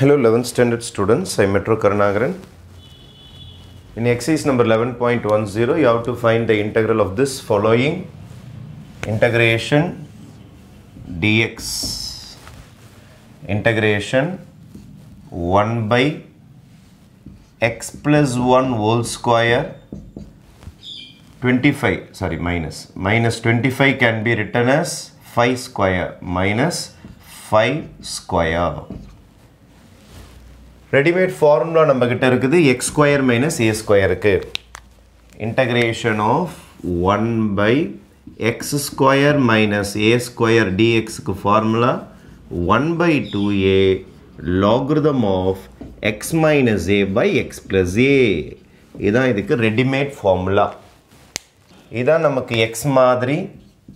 Hello 11th standard students, I am Metro Karnagaran. In exercise number 11.10, you have to find the integral of this following. Integration dx. Integration 1 by x plus 1 whole square 25 sorry minus. Minus 25 can be written as 5 square minus 5 square readymade formula நம்ம கிட்ட இருக்குது X square minus ஏ ஸ்கொயருக்கு integration of one by X square minus A square டிஎக்ஸுக்கு formula one by two A logarithm of X minus A by X plus A இதுதான் இதுக்கு readymade formula இதான் நமக்கு X மாதிரி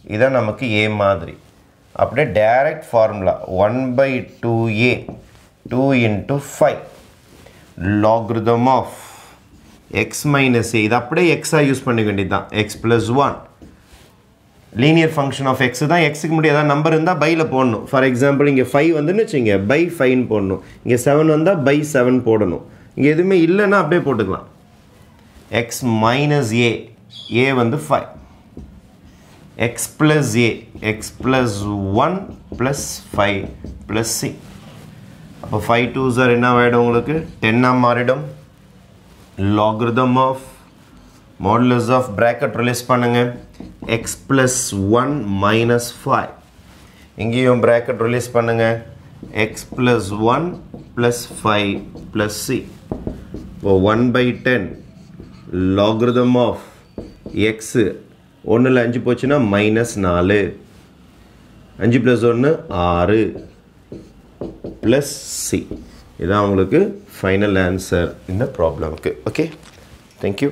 இதான் நமக்கு ஏ மாதிரி. அப்படியே direct formula one by two A two into five. Logarithm of X minus A இது அப்படியே எக்ஸாக யூஸ் பண்ணிக்க வேண்டியது தான் X plus one linear function of X தான் எக்ஸுக்கு முடியாது ஏதாவது நம்பர் இருந்தால் பையில் போடணும். ஃபார் எக்ஸாம்பிள் இங்கே ஃபைவ் வந்துன்னு வச்சுங்க பை ஃபைன்னு போடணும். இங்கே செவன் வந்தால் பை செவன் போடணும். இங்கே எதுவுமே இல்லைன்னா அப்படியே போட்டுக்கலாம். எக்ஸ் மைனஸ் ஏ ஏ வந்து five X plus A X plus one plus five plus C அப்போ ஃபைவ் டூ சார் என்ன ஆகிடும் உங்களுக்கு? டென்னாக மாறிடும். Logarithm of modulus of bracket release பண்ணுங்கள் X plus one minus five இங்கேயும் ப்ராக்கெட் ரிலீஸ் பண்ணுங்கள் X plus one plus five plus C இப்போ one by ten logarithm of X ஒன்றில் அஞ்சு போச்சுன்னா மைனஸ் நாலு. அஞ்சு ப்ளஸ் ஒன்று ஆறு. ப்ளஸ் சி இதான் உங்களுக்கு ஃபைனல் ஆன்சர் இந்த ப்ராப்ளமுக்கு ஓகே தேங்க்யூ